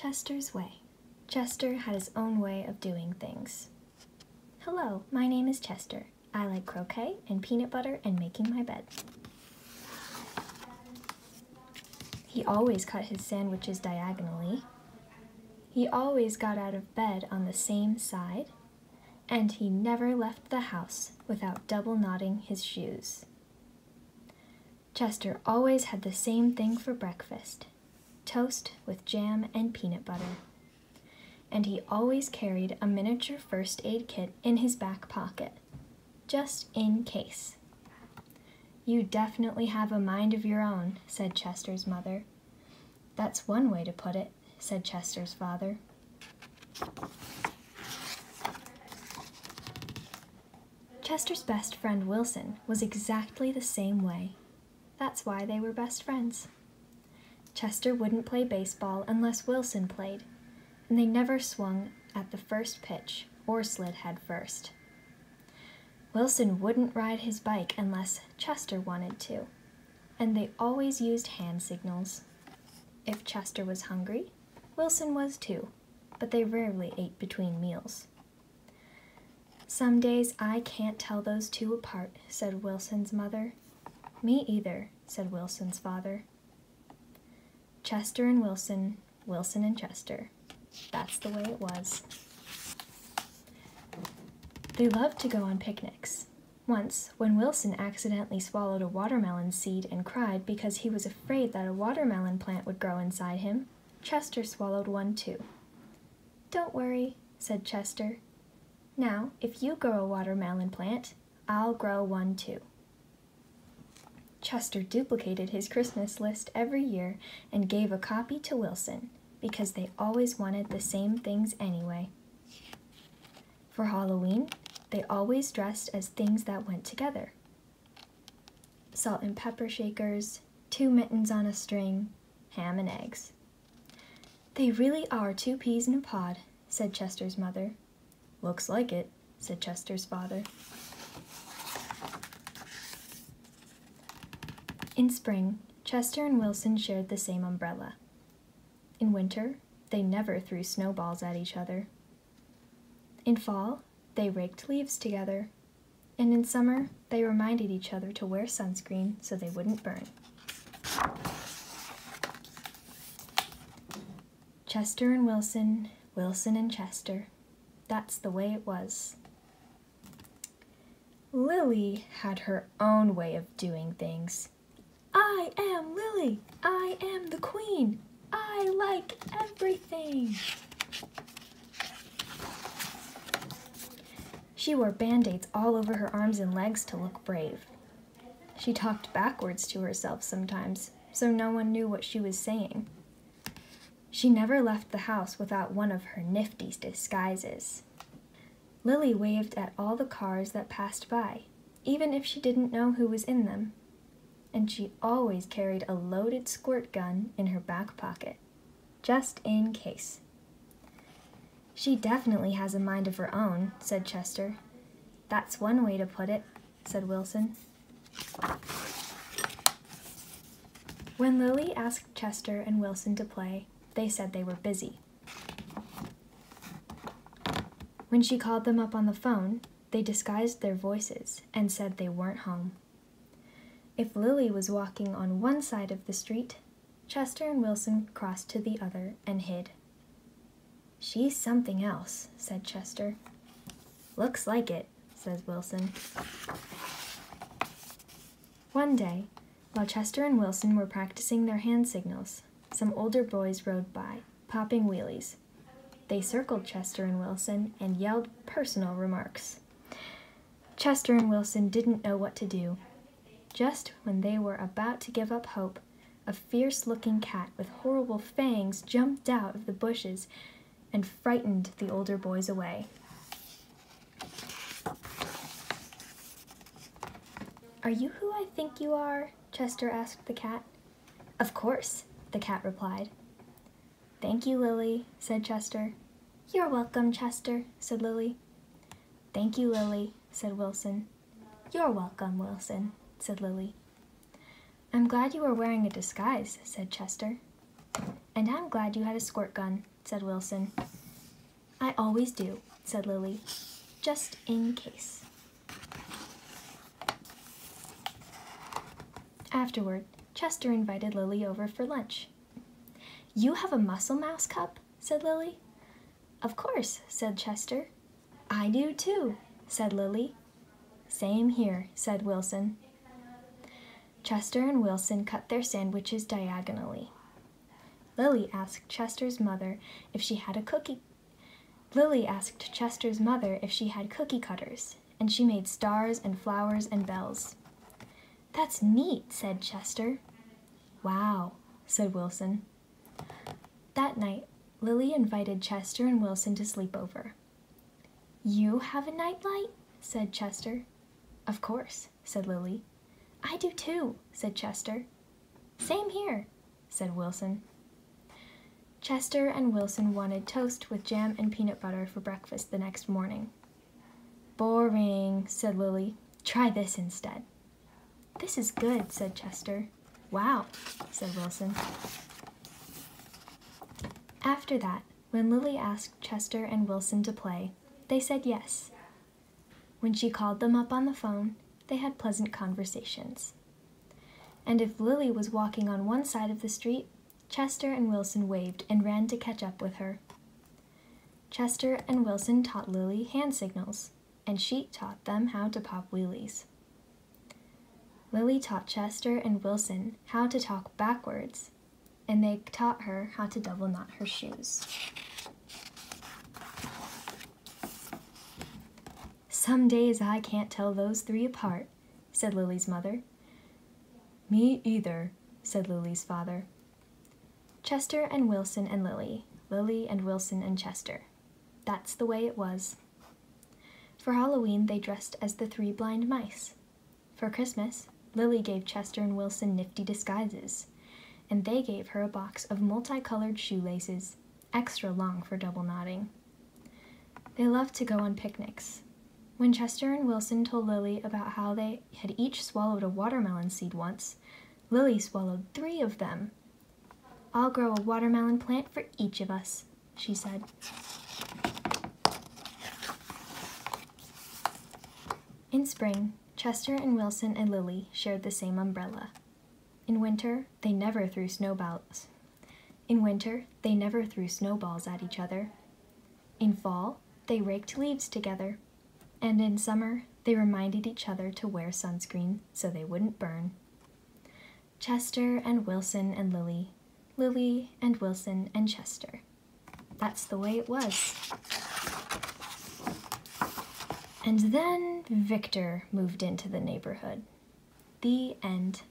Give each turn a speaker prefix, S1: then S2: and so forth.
S1: Chester's Way. Chester had his own way of doing things. Hello, my name is Chester. I like croquet and peanut butter and making my bed. He always cut his sandwiches diagonally. He always got out of bed on the same side. And he never left the house without double knotting his shoes. Chester always had the same thing for breakfast toast with jam and peanut butter. And he always carried a miniature first aid kit in his back pocket, just in case. You definitely have a mind of your own, said Chester's mother. That's one way to put it, said Chester's father. Chester's best friend Wilson was exactly the same way. That's why they were best friends. Chester wouldn't play baseball unless Wilson played, and they never swung at the first pitch or slid head first. Wilson wouldn't ride his bike unless Chester wanted to, and they always used hand signals. If Chester was hungry, Wilson was too, but they rarely ate between meals. Some days I can't tell those two apart, said Wilson's mother. Me either, said Wilson's father. Chester and Wilson, Wilson and Chester. That's the way it was. They loved to go on picnics. Once, when Wilson accidentally swallowed a watermelon seed and cried because he was afraid that a watermelon plant would grow inside him, Chester swallowed one too. Don't worry, said Chester. Now, if you grow a watermelon plant, I'll grow one too. Chester duplicated his Christmas list every year and gave a copy to Wilson because they always wanted the same things anyway. For Halloween, they always dressed as things that went together salt and pepper shakers, two mittens on a string, ham and eggs. They really are two peas in a pod, said Chester's mother. Looks like it, said Chester's father. In spring, Chester and Wilson shared the same umbrella. In winter, they never threw snowballs at each other. In fall, they raked leaves together. And in summer, they reminded each other to wear sunscreen so they wouldn't burn. Chester and Wilson, Wilson and Chester. That's the way it was. Lilly had her own way of doing things. I am Lilly. I am the queen. I like everything. She wore band-aids all over her arms and legs to look brave. She talked backwards to herself sometimes, so no one knew what she was saying. She never left the house without one of her nifty disguises. Lilly waved at all the cars that passed by, even if she didn't know who was in them and she always carried a loaded squirt gun in her back pocket, just in case. She definitely has a mind of her own, said Chester. That's one way to put it, said Wilson. When Lilly asked Chester and Wilson to play, they said they were busy. When she called them up on the phone, they disguised their voices and said they weren't home. If Lilly was walking on one side of the street, Chester and Wilson crossed to the other and hid. She's something else, said Chester. Looks like it, says Wilson. One day, while Chester and Wilson were practicing their hand signals, some older boys rode by, popping wheelies. They circled Chester and Wilson and yelled personal remarks. Chester and Wilson didn't know what to do just when they were about to give up hope, a fierce looking cat with horrible fangs jumped out of the bushes and frightened the older boys away. Are you who I think you are? Chester asked the cat. Of course, the cat replied. Thank you, Lilly, said Chester. You're welcome, Chester, said Lilly. Thank you, Lilly, said Wilson. You're welcome, Wilson, said Lilly. I'm glad you are wearing a disguise, said Chester. And I'm glad you had a squirt gun, said Wilson. I always do, said Lilly, just in case. Afterward, Chester invited Lilly over for lunch. You have a muscle mouse cup? said Lilly. Of course, said Chester. I do too, said Lilly. Same here, said Wilson. Chester and Wilson cut their sandwiches diagonally. Lilly asked Chester's mother if she had a cookie. Lilly asked Chester's mother if she had cookie cutters, and she made stars and flowers and bells. That's neat, said Chester. Wow, said Wilson. That night, Lilly invited Chester and Wilson to sleep over. You have a nightlight? said Chester. Of course, said Lilly. I do too, said Chester. Same here, said Wilson. Chester and Wilson wanted toast with jam and peanut butter for breakfast the next morning. Boring, said Lilly. Try this instead. This is good, said Chester. Wow, said Wilson. After that, when Lilly asked Chester and Wilson to play, they said yes. When she called them up on the phone, they had pleasant conversations. And if Lilly was walking on one side of the street, Chester and Wilson waved and ran to catch up with her. Chester and Wilson taught Lilly hand signals, and she taught them how to pop wheelies. Lilly taught Chester and Wilson how to talk backwards, and they taught her how to double knot her shoes. Some days I can't tell those three apart, said Lilly's mother. Me either, said Lilly's father. Chester and Wilson and Lilly, Lilly and Wilson and Chester. That's the way it was. For Halloween, they dressed as the three blind mice. For Christmas, Lilly gave Chester and Wilson nifty disguises, and they gave her a box of multicolored shoelaces, extra long for double knotting. They loved to go on picnics. When Chester and Wilson told Lilly about how they had each swallowed a watermelon seed once, Lilly swallowed three of them. I'll grow a watermelon plant for each of us, she said. In spring, Chester and Wilson and Lilly shared the same umbrella. In winter, they never threw snowballs. In winter, they never threw snowballs at each other. In fall, they raked leaves together. And in summer, they reminded each other to wear sunscreen so they wouldn't burn. Chester and Wilson and Lilly, Lilly and Wilson and Chester. That's the way it was. And then Victor moved into the neighborhood. The end.